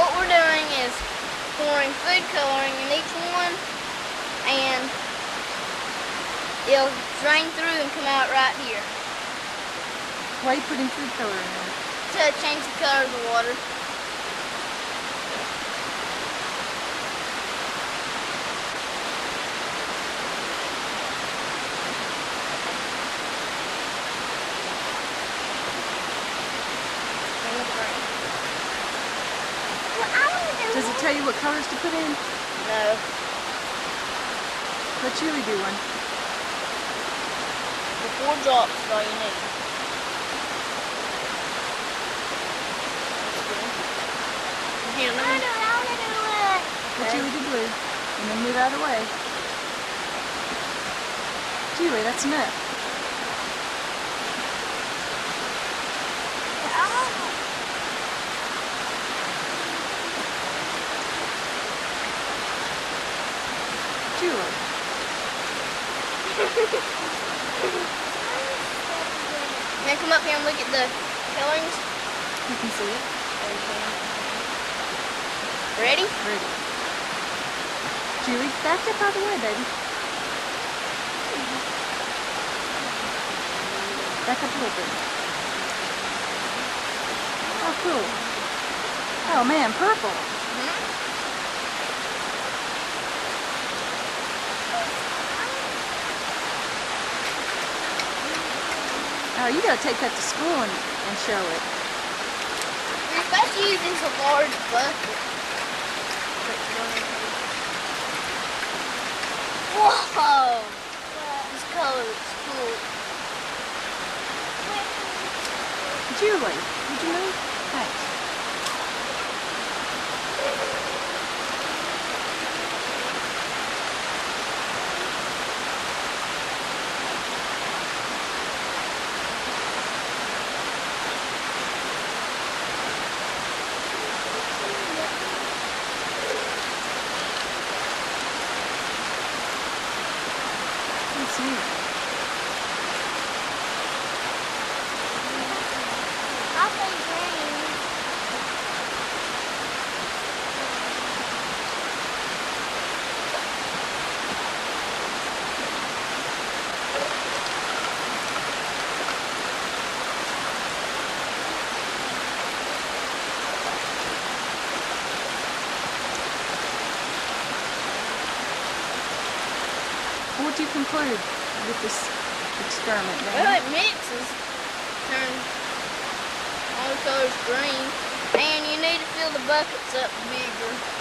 what we're doing is pouring food coloring in each one and it'll drain through and come out right here Why are you putting food coloring in? to change the color of the water. Does it tell you what colors to put in? No. Let Julie do one. The four drops is all you need. Here, I let me. to do it. I want to do it. Let Okay. Julie do blue. And then move out of the way. Julie, that's enough. Now come up here and look at the colorings. You can see it. Ready? Ready. Julie, back up out of the way, baby. Back up a little bit. Oh, cool. Oh, man, purple. Mm-hmm. Oh, you gotta take that to school and, and show it. You're supposed to use this large bucket. Whoa! This color is cool. Julie, would you move? Thanks. See. What do you conclude with this experiment, Well, it mixes. Turns all colors green. And you need to fill the buckets up bigger.